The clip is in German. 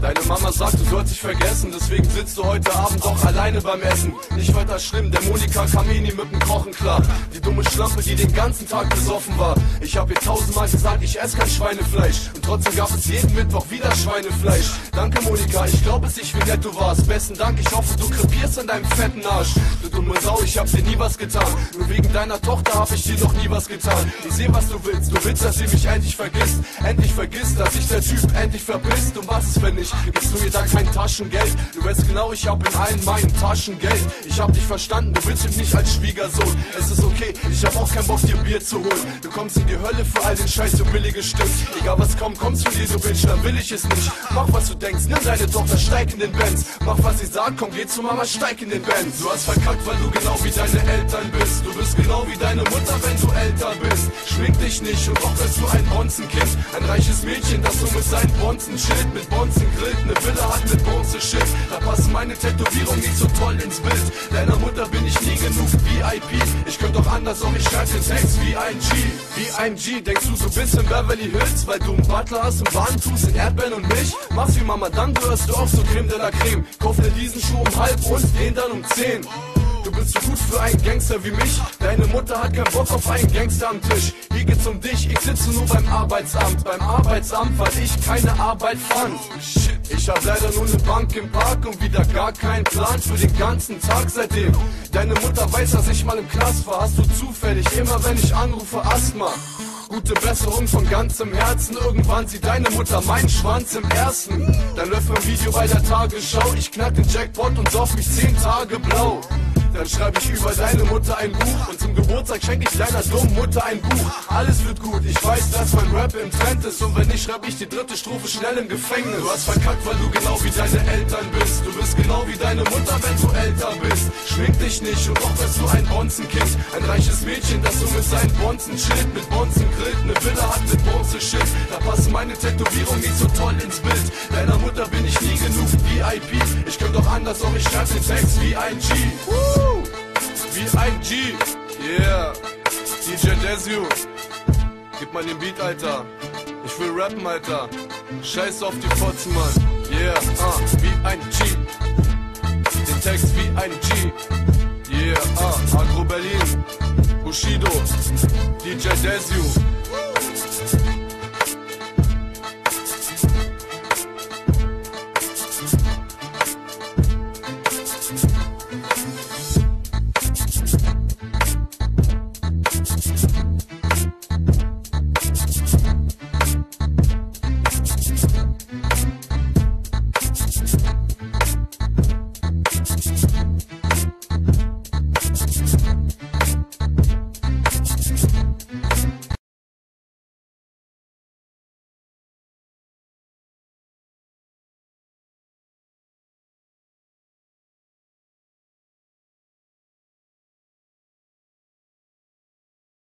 Deine Mama sagt, du sollst dich vergessen, deswegen sitzt du heute Abend doch alleine beim Essen. Nicht weiter schlimm, der Monika kam eh nie mit dem Kochen klar. Die dumme Schlampe, die den ganzen Tag besoffen war. Ich hab ihr tausendmal gesagt, ich ess kein Schweinefleisch. Und trotzdem gab es jeden Mittwoch wieder Schweinefleisch. Danke Monika, ich glaub es nicht, wie nett du warst. Besten Dank, ich hoffe, du krepierst in deinem fetten Arsch. Du dumme Sau, ich hab dir nie was getan. Nur wegen deiner Tochter hab ich dir noch nie was getan. Ich seh, was du willst, du willst, dass sie mich endlich vergisst. Endlich vergisst, dass sich der Typ endlich verpisst. Und was ist, wenn ich, gibst du ihr dann kein Taschengeld? Du weißt genau, ich hab in allen meinen Taschen Geld. Ich hab dich verstanden, du willst mich nicht als Schwiegersohn. Es ist okay, ich hab auch keinen Bock, dir Bier zu holen. Du kommst in die Hölle für all den Scheiß, du billige Stück. Egal was kommt, kommst von dir, du Bitch, dann will ich es nicht. Mach was du denkst, nimm deine Tochter, steig in den Benz. Mach was sie sagt, komm, geh zu Mama, steig in den Benz. Du hast verkackt, weil du genau wie deine Eltern bist. Du bist genau wie deine Mutter, wenn du älter bist. Schmink dich nicht und doch bist du ein Bonzenkind. Ein reiches Mädchen, das so mit seinen Bonzen chillt, mit Bonzen grillt, ne Villa hat mit Bronze Shit. Da passen meine Tätowierungen nicht so toll ins Bild. Deiner Mutter bin ich nie genug VIP. Ich könnte doch anders, doch ich schreib den Text wie ein G. Wie ein G, denkst du, du bist in Beverly Hills, weil du einen Butler hast und Bahn tust in Erdbeeren und Milch? Mach's wie Mama, dann gehörst du auch so Creme de la Creme. Kauf dir diesen Schuh um halb und den dann um zehn. Du bist zu gut für einen Gangster wie mich. Deine Mutter hat keinen Bock auf einen Gangster am Tisch. Hier geht's um dich, ich sitze nur beim Arbeitsamt. Beim Arbeitsamt, weil ich keine Arbeit fand. Ich hab leider nur eine Bank im Park und wieder gar keinen Plan für den ganzen Tag seitdem. Deine Mutter weiß, dass ich mal im Knast war. Hast du zufällig immer, wenn ich anrufe, Asthma. Gute Besserung von ganzem Herzen. Irgendwann sieht deine Mutter meinen Schwanz im ersten. Dann läuft mein Video bei der Tagesschau. Ich knack den Jackpot und sauf mich zehn Tage blau. Dann schreibe ich über deine Mutter ein Buch und zum Geburtstag schenke ich deiner dummen Mutter ein Buch. Alles wird gut, ich weiß, dass mein Rap im Trend ist und wenn nicht, schreibe ich die dritte Strophe schnell im Gefängnis. Du hast verkackt, weil du genau wie deine Eltern bist. Du bist genau wie deine Mutter, wenn du älter bist. Schmink dich nicht und doch bist du ein Bonzenkind. Ein reiches Mädchen, das so mit seinen Bonzen chillt, mit Bonzen grillt, ne Villa hat mit Bronze Shit. Da passen meine Tätowierungen nicht so toll ins Bild. Deiner Mutter bin ich nie genug VIP. Ich könnte doch anders, doch ich schreib den Text wie ein G. Woo! Wie ein G. Yeah. DJ Desio. Gib mal den Beat, Alter. Ich will rappen, Alter. Scheiß auf die Fotzen, Mann. Yeah, ah, wie ein G. Den Text wie ein G. Yeah, ah, Agro Berlin. Bushido. DJ Desio.